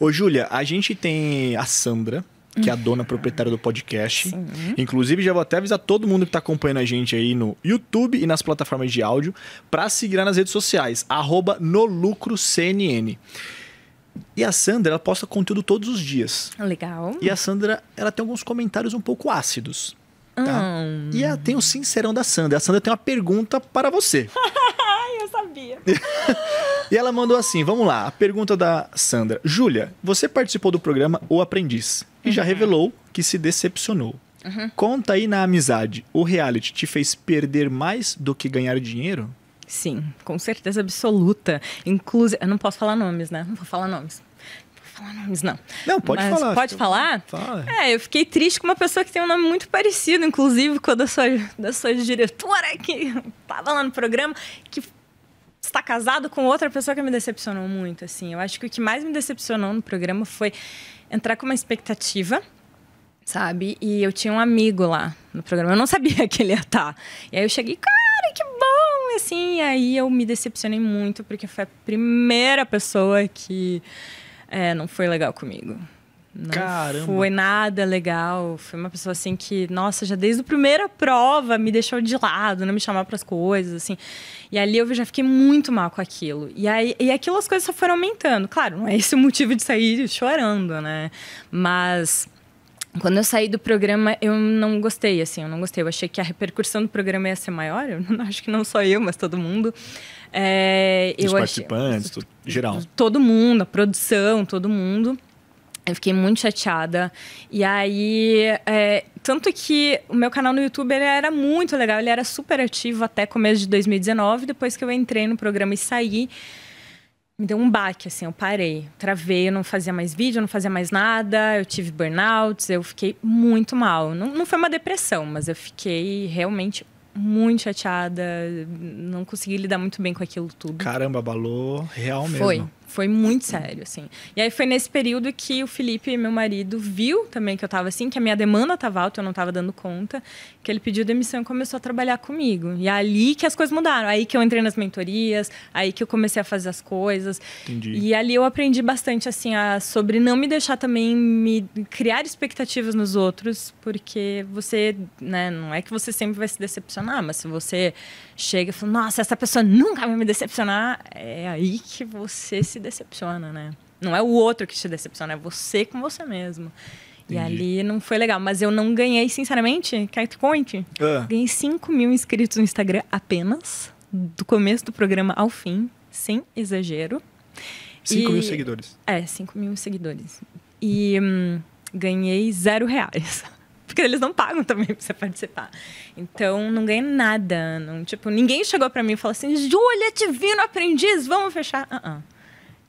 Ô, Júlia, a gente tem a Sandra, que é a dona proprietária do podcast. Sim. Inclusive, já vou até avisar todo mundo que tá acompanhando a gente aí no YouTube e nas plataformas de áudio para seguir lá nas redes sociais, arroba NoLucroCNN. E a Sandra, ela posta conteúdo todos os dias. Legal. E a Sandra, ela tem alguns comentários um pouco ácidos. Tá? Hum. E ela tem o sincerão da Sandra. A Sandra tem uma pergunta para você. Eu sabia. E ela mandou assim: vamos lá, a pergunta da Sandra. Júlia, você participou do programa O Aprendiz e já revelou que se decepcionou. Conta aí na amizade, o reality te fez perder mais do que ganhar dinheiro? Sim, com certeza absoluta. Inclusive, eu não posso falar nomes, né? Não vou falar nomes. Não vou falar nomes, não. Não, pode Mas falar. Pode falar? Fala. É, eu fiquei triste com uma pessoa que tem um nome muito parecido, inclusive com a da sua, da sua diretora, que tava lá no programa, que está casado com outra pessoa que me decepcionou muito, assim. Eu acho que o que mais me decepcionou no programa foi entrar com uma expectativa, sabe? E eu tinha um amigo lá no programa, eu não sabia que ele ia estar. E aí eu cheguei, cara, que bom, assim. E aí eu me decepcionei muito, porque foi a primeira pessoa que é, não foi legal comigo. Não Caramba. foi nada legal. Foi uma pessoa assim que, nossa, já desde a primeira prova me deixou de lado, não me chamava para as coisas, assim. E ali eu já fiquei muito mal com aquilo. E aí e aquilo as coisas só foram aumentando. Claro, não é esse o motivo de sair chorando, né? Mas quando eu saí do programa, eu não gostei, assim, eu não gostei. Eu achei que a repercussão do programa ia ser maior. Eu não- acho que não só eu, mas todo mundo. É, Os achei- participantes, tudo, geral. todo mundo, a produção, todo mundo. Eu fiquei muito chateada. E aí, é, tanto que o meu canal no YouTube ele era muito legal, ele era super ativo até começo de 2019. Depois que eu entrei no programa e saí, me deu um baque, assim, eu parei, travei, eu não fazia mais vídeo, eu não fazia mais nada, eu tive burnouts, eu fiquei muito mal. Não, não foi uma depressão, mas eu fiquei realmente muito chateada, não consegui lidar muito bem com aquilo tudo. Caramba, abalou real mesmo. Foi, foi muito sério, assim. E aí foi nesse período que o Felipe, meu marido, viu também que eu tava assim, que a minha demanda tava alta, eu não tava dando conta, que ele pediu demissão e começou a trabalhar comigo. E é ali que as coisas mudaram, aí que eu entrei nas mentorias, aí que eu comecei a fazer as coisas. Entendi. E ali eu aprendi bastante, assim, a, sobre não me deixar também me criar expectativas nos outros, porque você, né, não é que você sempre vai se decepcionar, mas se você chega e fala, nossa, essa pessoa nunca vai me decepcionar, é aí que você se decepciona, né? Não é o outro que te decepciona, é você com você mesmo. E Entendi. ali não foi legal, mas eu não ganhei, sinceramente, quer que te conte? Ah, Ganhei 5 mil inscritos no Instagram apenas, do começo do programa ao fim, sem exagero. 5 mil E- seguidores. É, 5 mil seguidores. E hum, ganhei zero reais. Porque eles não pagam também pra você participar. Então, não ganhei nada. Não, tipo, ninguém chegou pra mim e falou assim, Júlia, te vi no aprendiz, vamos fechar. Ah, ah.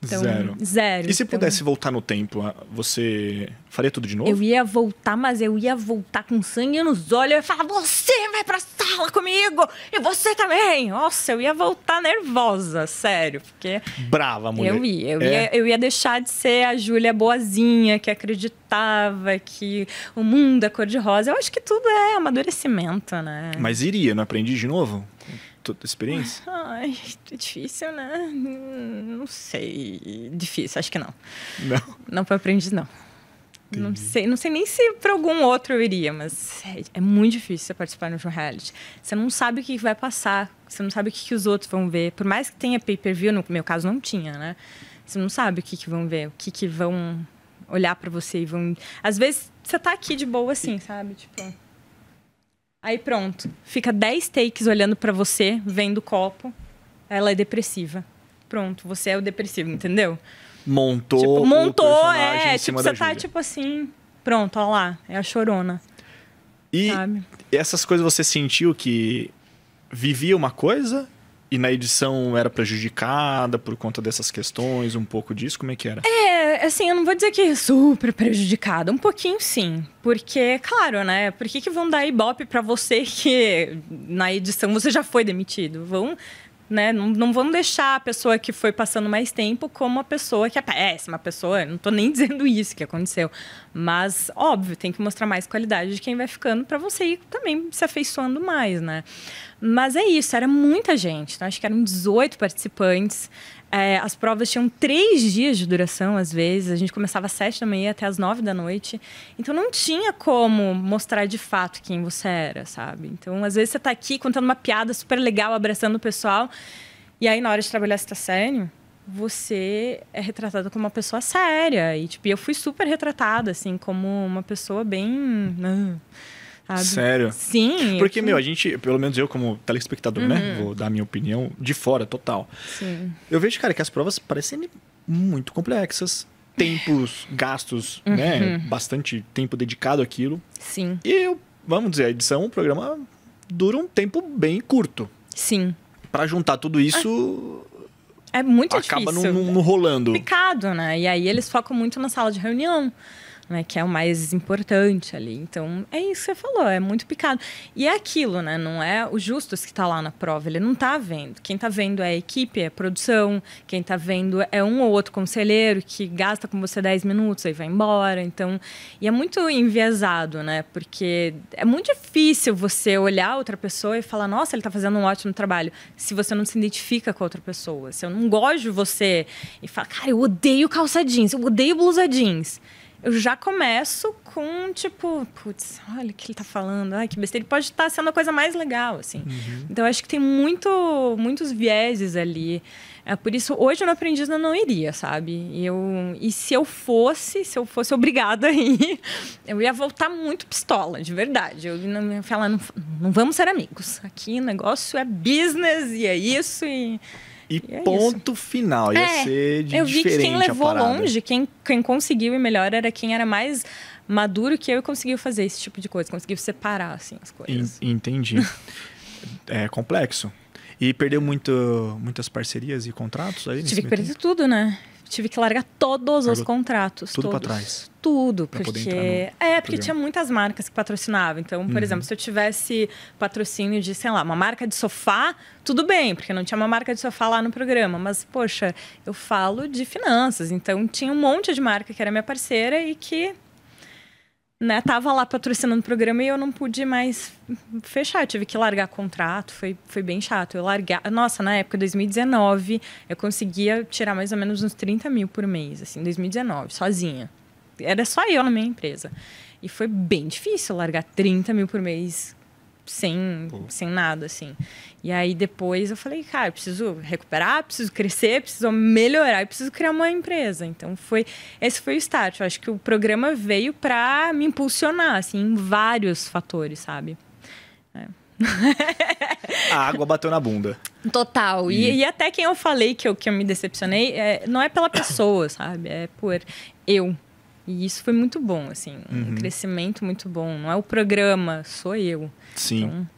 Então, Zero. Zero. E se Então, pudesse voltar no tempo, você faria tudo de novo? Eu ia voltar, mas eu ia voltar com sangue nos olhos. Eu ia falar, você vai pra sala comigo! E você também! Nossa, eu ia voltar nervosa, sério. Porque Brava, mulher. Eu ia, eu, É? ia, eu ia deixar de ser a Júlia boazinha, que acreditava que o mundo é cor-de-rosa. Eu acho que tudo é amadurecimento, né? Mas iria, não aprendi de novo? Com toda a experiência? Ai, é difícil, né? Não sei. Difícil, acho que não. Não. Não foi aprendiz, não. Não sei, não sei nem se para algum outro eu iria, mas é, é muito difícil você participar de um reality. Você não sabe o que vai passar, você não sabe o que, que os outros vão ver. Por mais que tenha pay-per-view, no meu caso não tinha, né? Você não sabe o que, que vão ver, o que, que vão olhar para você e vão. Às vezes você tá aqui de boa assim, sabe? Tipo. Aí pronto, fica 10 takes olhando para você, vendo o copo. Ela é depressiva. Pronto, você é o depressivo, entendeu? Montou, Tipo, montou, é. Tipo, você tá, tipo assim. Pronto, ó lá. É a chorona, E sabe? essas coisas você sentiu que vivia uma coisa e na edição era prejudicada por conta dessas questões, um pouco disso? Como é que era? É, assim, eu não vou dizer que é super prejudicada. Um pouquinho sim. Porque, claro, né? Por que, que vão dar ibope pra você que na edição você já foi demitido? Vão. Né? Não, não vão deixar a pessoa que foi passando mais tempo como a pessoa que é péssima, a pessoa. Não tô nem dizendo isso que aconteceu. Mas, óbvio, tem que mostrar mais qualidade de quem vai ficando pra você ir também se afeiçoando mais, né? Mas é isso, era muita gente. Então, acho que eram 18 participantes. É, as provas tinham três dias de duração, às vezes. A gente começava às sete da manhã até às nove da noite. Então não tinha como mostrar de fato quem você era, sabe? Então, às vezes, você tá aqui contando uma piada super legal, abraçando o pessoal. E aí, na hora de trabalhar, você tá sério você é retratado como uma pessoa séria. E, tipo, eu fui super retratada, assim, como uma pessoa bem. Sabe? Sério? Sim. Porque, meu, a gente, pelo menos eu como telespectador, né, uhum. né? Vou dar a minha opinião de fora, total. Sim. Eu vejo, cara, que as provas parecem muito complexas. Tempos gastos, uhum. né? Bastante tempo dedicado àquilo. Sim. E eu, vamos dizer, a edição, o programa dura um tempo bem curto. Sim. Para juntar tudo isso, é muito acaba difícil. Acaba não rolando. Complicado, né? E aí eles focam muito na sala de reunião né, que é o mais importante ali. Então, é isso que você falou, é muito picado. E é aquilo, né? Não é o Justus que está lá na prova, ele não está vendo. Quem está vendo é a equipe, é a produção, quem está vendo é um ou outro conselheiro que gasta com você 10 minutos e vai embora. Então, e é muito enviesado, né? Porque é muito difícil você olhar outra pessoa e falar, nossa, ele está fazendo um ótimo trabalho, se você não se identifica com outra pessoa. Se eu não gosto de você e fala, cara, eu odeio calça jeans, eu odeio blusa jeans eu já começo com, tipo, putz, olha o que ele tá falando, ai, que besteira. Ele pode estar sendo a coisa mais legal, assim. Uhum. Então, acho que tem muito, muitos vieses ali. É por isso, hoje no Aprendiz eu não iria, sabe? E, eu, e se eu fosse, se eu fosse obrigada a ir, eu ia voltar muito pistola, de verdade. Eu ia falar, não, não vamos ser amigos. Aqui o negócio é business e é isso e... E, e é ponto isso. final. Ia é, ser de Eu vi que quem levou longe, quem, quem conseguiu e melhor era quem era mais maduro que eu e conseguiu fazer esse tipo de coisa, conseguiu separar assim as coisas. Entendi. é complexo. E perdeu muito, muitas parcerias e contratos aí? Tive que perder tudo, né? Tive que largar todos os contratos. Tudo para trás. Tudo, pra porque. é, porque programa. tinha muitas marcas que patrocinavam. Então, por uhum. exemplo, se eu tivesse patrocínio de, sei lá, uma marca de sofá, tudo bem, porque não tinha uma marca de sofá lá no programa. Mas, poxa, eu falo de finanças. Então, tinha um monte de marca que era minha parceira e que né, tava lá patrocinando o programa e eu não pude mais fechar. Eu tive que largar contrato, foi, foi bem chato. Eu largar. Nossa, na época, 2019, eu conseguia tirar mais ou menos uns 30 mil por mês, assim, 2019, sozinha. Era só eu na minha empresa. E foi bem difícil largar 30 mil por mês sem, sem nada, assim. E aí depois eu falei, cara, eu preciso recuperar, preciso crescer, preciso melhorar, preciso criar uma empresa. Então foi esse foi o start. Eu acho que o programa veio para me impulsionar, assim, em vários fatores, sabe? É. A água bateu na bunda. Total. E, e, até quem eu falei que eu, que eu me decepcionei, é, não é pela pessoa, sabe? É por eu. E isso foi muito bom, assim. Um uhum. crescimento muito bom. Não é o programa, sou eu. Sim. Então,